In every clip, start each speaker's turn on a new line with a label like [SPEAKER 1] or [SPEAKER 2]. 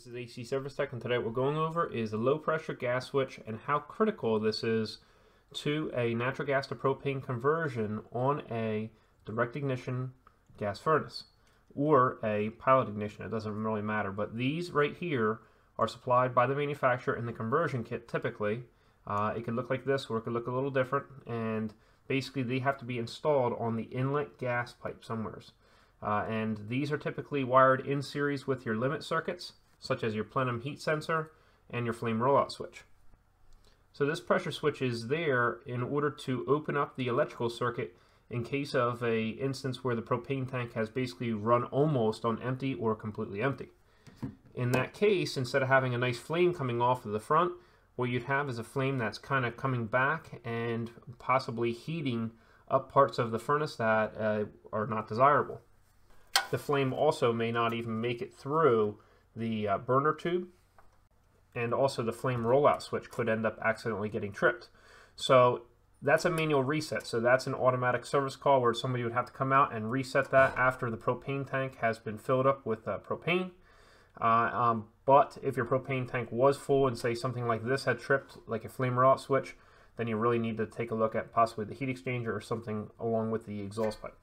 [SPEAKER 1] This is AC Service Tech and today what we're going over is the low pressure gas switch and how critical this is to a natural gas to propane conversion on a direct ignition gas furnace or a pilot ignition. It doesn't really matter, but these right here are supplied by the manufacturer in the conversion kit typically. Uh, it could look like this or it could look a little different and basically they have to be installed on the inlet gas pipe somewheres. Uh, and these are typically wired in series with your limit circuits such as your plenum heat sensor and your flame rollout switch. So this pressure switch is there in order to open up the electrical circuit in case of a instance where the propane tank has basically run almost on empty or completely empty. In that case, instead of having a nice flame coming off of the front, what you'd have is a flame that's kind of coming back and possibly heating up parts of the furnace that uh, are not desirable. The flame also may not even make it through the uh, burner tube and also the flame rollout switch could end up accidentally getting tripped. So that's a manual reset. So that's an automatic service call where somebody would have to come out and reset that after the propane tank has been filled up with uh, propane. Uh, um, but if your propane tank was full and say something like this had tripped, like a flame rollout switch, then you really need to take a look at possibly the heat exchanger or something along with the exhaust pipe.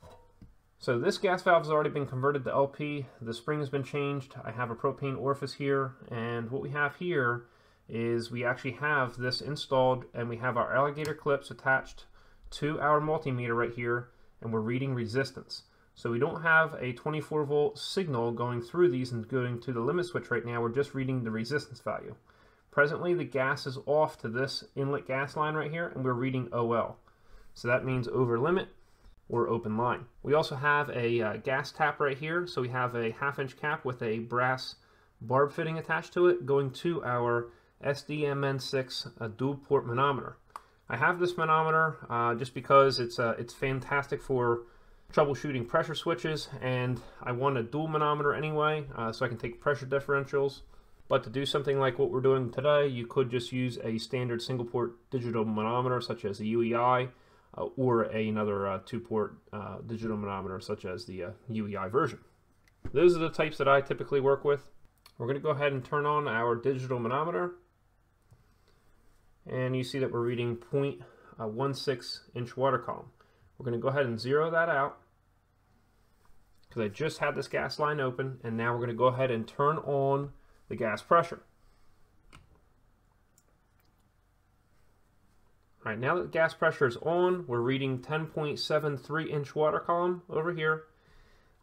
[SPEAKER 1] So this gas valve has already been converted to LP. The spring has been changed. I have a propane orifice here. And what we have here is we actually have this installed and we have our alligator clips attached to our multimeter right here and we're reading resistance. So we don't have a 24 volt signal going through these and going to the limit switch right now. We're just reading the resistance value. Presently the gas is off to this inlet gas line right here and we're reading OL. So that means over limit or open line. We also have a uh, gas tap right here. So we have a half inch cap with a brass barb fitting attached to it going to our SDMN6 uh, dual port manometer. I have this manometer uh, just because it's uh, it's fantastic for troubleshooting pressure switches and I want a dual manometer anyway uh, so I can take pressure differentials. But to do something like what we're doing today, you could just use a standard single port digital manometer such as the UEI or a, another uh, two-port uh, digital manometer such as the UEI version. Those are the types that I typically work with. We're going to go ahead and turn on our digital manometer and you see that we're reading 0.16 inch water column. We're going to go ahead and zero that out because I just had this gas line open and now we're going to go ahead and turn on the gas pressure. All right, now that the gas pressure is on, we're reading 10.73 inch water column over here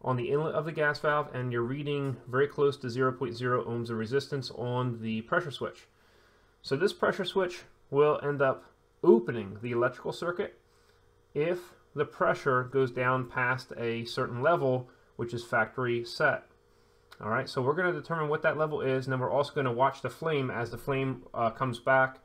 [SPEAKER 1] on the inlet of the gas valve, and you're reading very close to 0.0 ohms of resistance on the pressure switch. So this pressure switch will end up opening the electrical circuit if the pressure goes down past a certain level, which is factory set. All right, so we're going to determine what that level is, and then we're also going to watch the flame as the flame uh, comes back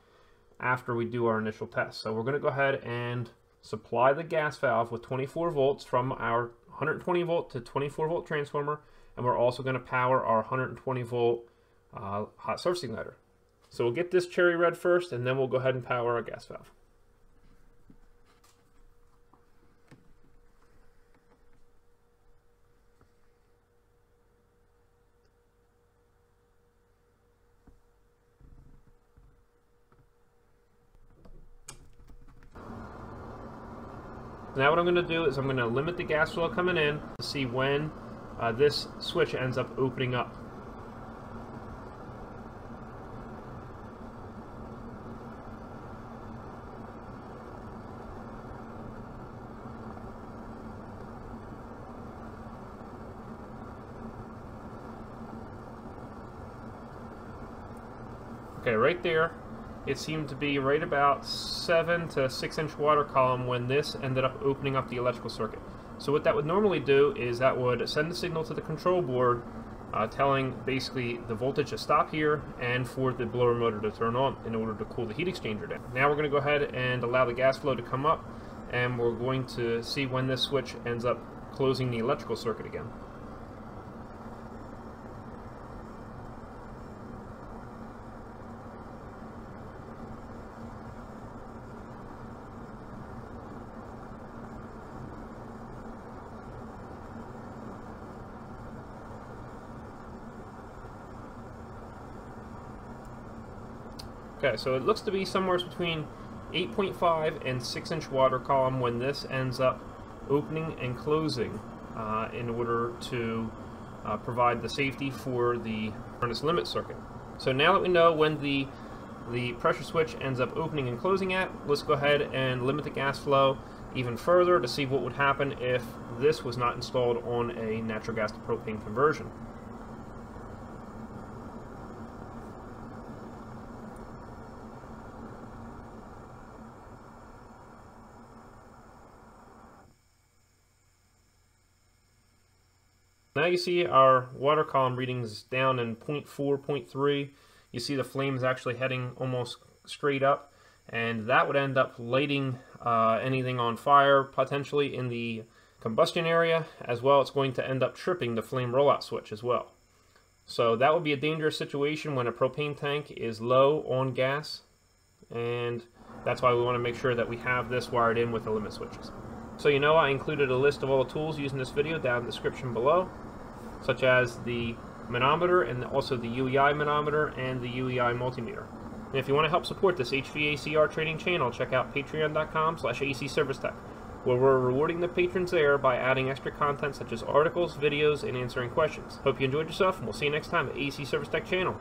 [SPEAKER 1] after we do our initial test. So we're going to go ahead and supply the gas valve with 24 volts from our 120 volt to 24 volt transformer and we're also going to power our 120 volt uh, hot surface igniter. So we'll get this cherry red first and then we'll go ahead and power our gas valve. Now what I'm going to do is I'm going to limit the gas flow coming in to see when uh, this switch ends up opening up. Okay, right there, it seemed to be right about 7 to 6 inch water column when this ended up opening up the electrical circuit. So what that would normally do is that would send the signal to the control board uh, telling basically the voltage to stop here and for the blower motor to turn on in order to cool the heat exchanger down. Now we're going to go ahead and allow the gas flow to come up and we're going to see when this switch ends up closing the electrical circuit again. Okay, so it looks to be somewhere between 8.5 and 6 inch water column when this ends up opening and closing uh, in order to uh, provide the safety for the furnace limit circuit. So now that we know when the the pressure switch ends up opening and closing at, let's go ahead and limit the gas flow even further to see what would happen if this was not installed on a natural gas to propane conversion. Now you see our water column readings down in 0.4, 0.3. You see the flames actually heading almost straight up, and that would end up lighting uh, anything on fire, potentially in the combustion area. As well, it's going to end up tripping the flame rollout switch as well. So that would be a dangerous situation when a propane tank is low on gas, and that's why we want to make sure that we have this wired in with the limit switches. So you know I included a list of all the tools used in this video down in the description below, such as the manometer and also the UEI manometer and the UEI multimeter. And if you want to help support this HVACR training channel, check out patreon.com slash acservicetech, where we're rewarding the patrons there by adding extra content such as articles, videos, and answering questions. Hope you enjoyed yourself, and we'll see you next time at AC Service Tech channel.